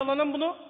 alalım bunu.